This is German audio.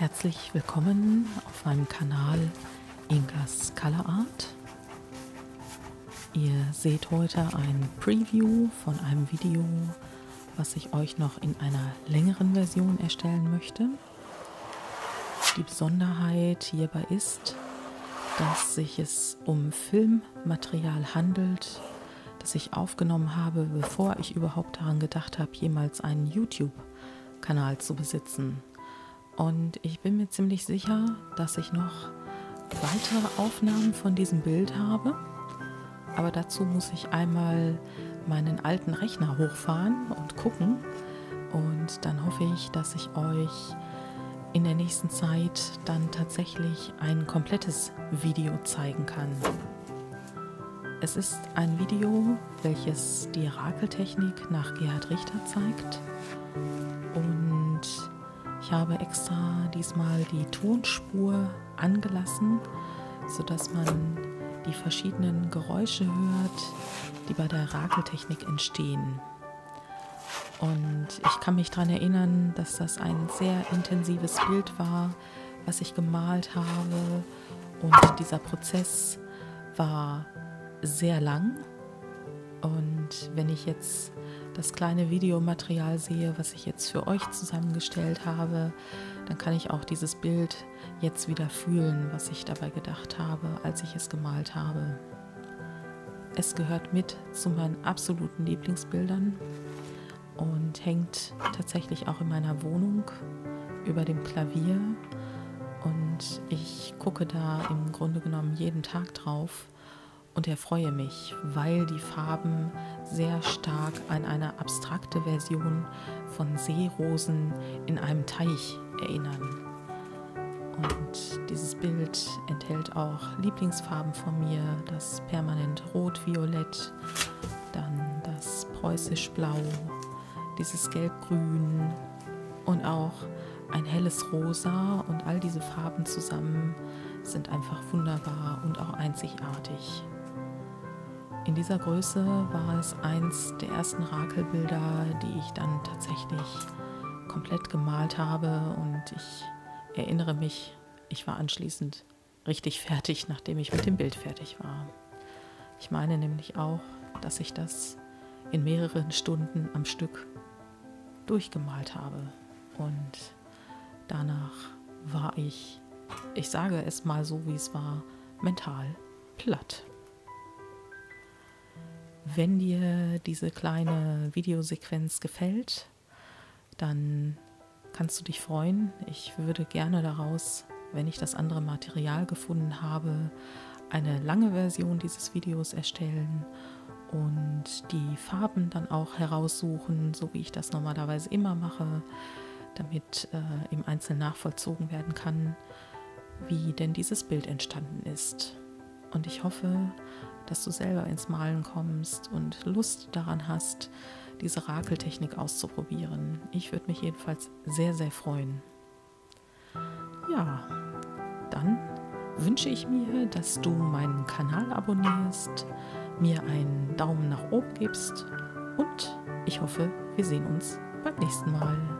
Herzlich willkommen auf meinem Kanal Inkas Color Art. Ihr seht heute ein Preview von einem Video, was ich euch noch in einer längeren Version erstellen möchte. Die Besonderheit hierbei ist, dass sich es um Filmmaterial handelt, das ich aufgenommen habe, bevor ich überhaupt daran gedacht habe, jemals einen YouTube-Kanal zu besitzen. Und ich bin mir ziemlich sicher, dass ich noch weitere Aufnahmen von diesem Bild habe. Aber dazu muss ich einmal meinen alten Rechner hochfahren und gucken. Und dann hoffe ich, dass ich euch in der nächsten Zeit dann tatsächlich ein komplettes Video zeigen kann. Es ist ein Video, welches die Rakeltechnik nach Gerhard Richter zeigt. Und ich habe extra diesmal die Tonspur angelassen, sodass man die verschiedenen Geräusche hört, die bei der Rakeltechnik entstehen. Und ich kann mich daran erinnern, dass das ein sehr intensives Bild war, was ich gemalt habe. Und dieser Prozess war sehr lang. Und wenn ich jetzt das kleine Videomaterial sehe, was ich jetzt für euch zusammengestellt habe, dann kann ich auch dieses Bild jetzt wieder fühlen, was ich dabei gedacht habe, als ich es gemalt habe. Es gehört mit zu meinen absoluten Lieblingsbildern und hängt tatsächlich auch in meiner Wohnung über dem Klavier. Und ich gucke da im Grunde genommen jeden Tag drauf und erfreue mich, weil die Farben sehr stark an eine abstrakte Version von Seerosen in einem Teich erinnern. Und dieses Bild enthält auch Lieblingsfarben von mir, das permanent Rot-Violett, dann das preußisch-Blau, dieses Gelb-Grün und auch ein helles Rosa und all diese Farben zusammen sind einfach wunderbar und auch einzigartig. In dieser Größe war es eins der ersten Rakelbilder, die ich dann tatsächlich komplett gemalt habe und ich erinnere mich, ich war anschließend richtig fertig, nachdem ich mit dem Bild fertig war. Ich meine nämlich auch, dass ich das in mehreren Stunden am Stück durchgemalt habe und danach war ich, ich sage es mal so, wie es war, mental platt. Wenn dir diese kleine Videosequenz gefällt, dann kannst du dich freuen. Ich würde gerne daraus, wenn ich das andere Material gefunden habe, eine lange Version dieses Videos erstellen und die Farben dann auch heraussuchen, so wie ich das normalerweise immer mache, damit äh, im Einzelnen nachvollzogen werden kann, wie denn dieses Bild entstanden ist. Und ich hoffe, dass du selber ins Malen kommst und Lust daran hast, diese Rakeltechnik auszuprobieren. Ich würde mich jedenfalls sehr, sehr freuen. Ja, dann wünsche ich mir, dass du meinen Kanal abonnierst, mir einen Daumen nach oben gibst und ich hoffe, wir sehen uns beim nächsten Mal.